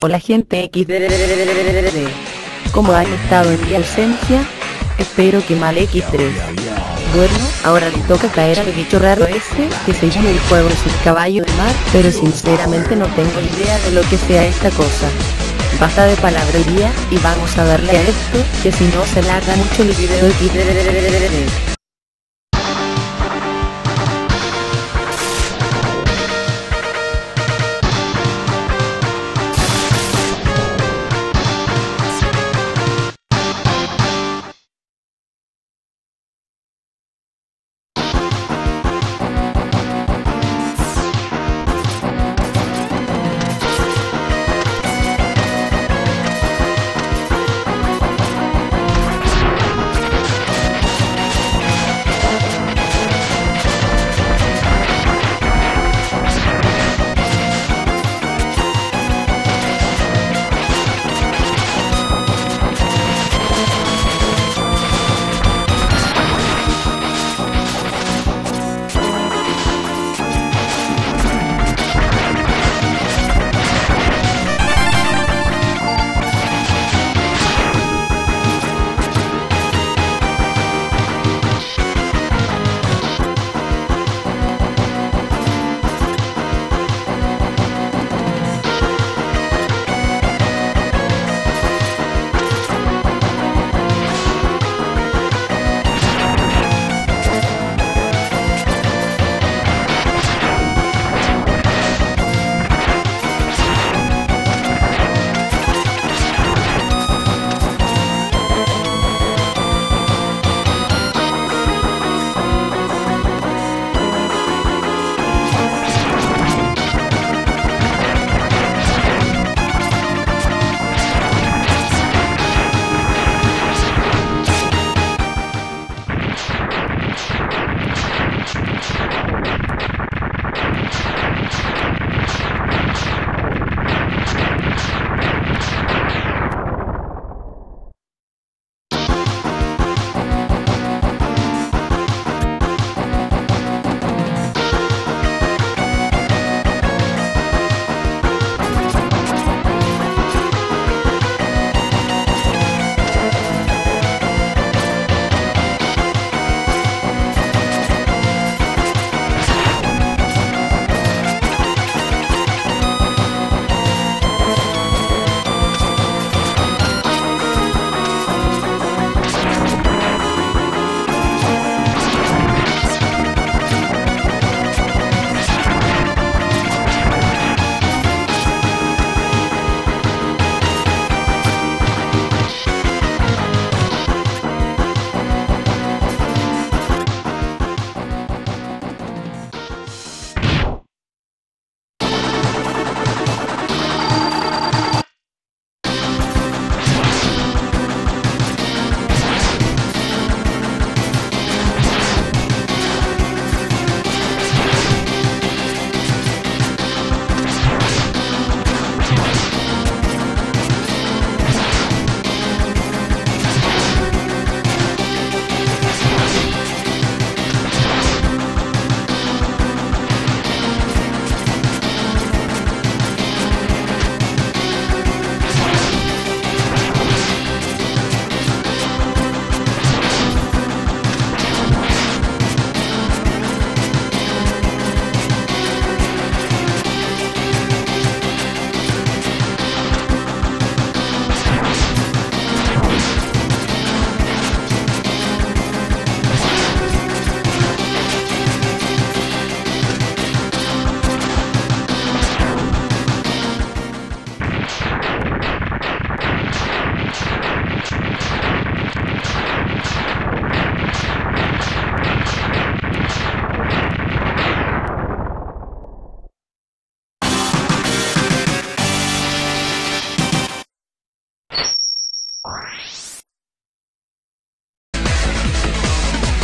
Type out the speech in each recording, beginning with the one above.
Hola gente XD. ¿Cómo han estado en mi ausencia? Espero que mal X3. Bueno, ahora le toca caer al bicho raro ese, que se llama el juego es caballo de mar, pero sinceramente no tengo idea de lo que sea esta cosa. Basta de palabrería, y vamos a darle a esto, que si no se larga mucho el video XD.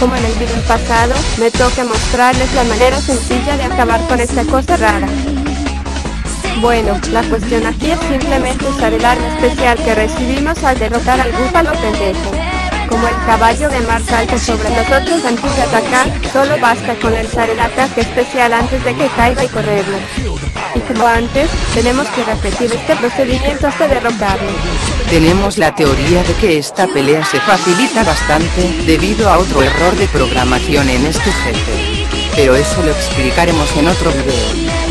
Como en el video pasado, me toca mostrarles la manera sencilla de acabar con esta cosa rara. Bueno, la cuestión aquí es simplemente usar el arma especial que recibimos al derrotar al búfalo pendejo. Como el caballo de mar salta sobre nosotros antes de atacar, solo basta con lanzar el ataque especial antes de que caiga y correrlo. y como antes, tenemos que repetir este procedimiento hasta derrotarlo. Tenemos la teoría de que esta pelea se facilita bastante debido a otro error de programación en este jefe. Pero eso lo explicaremos en otro video.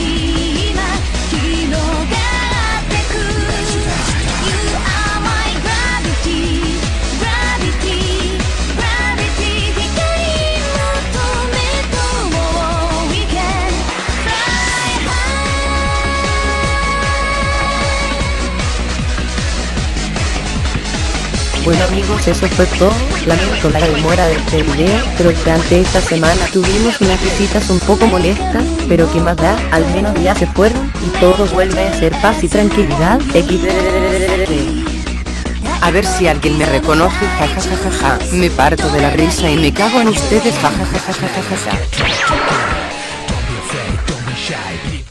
Bueno amigos, eso fue todo. Lamento la demora de este video, pero durante esta semana tuvimos unas visitas un poco molestas, pero que más da, al menos ya se fueron y todo vuelve a ser paz y tranquilidad. A ver si alguien me reconoce, jajajajaja. Me parto de la risa y me cago en ustedes, jajajajajaja.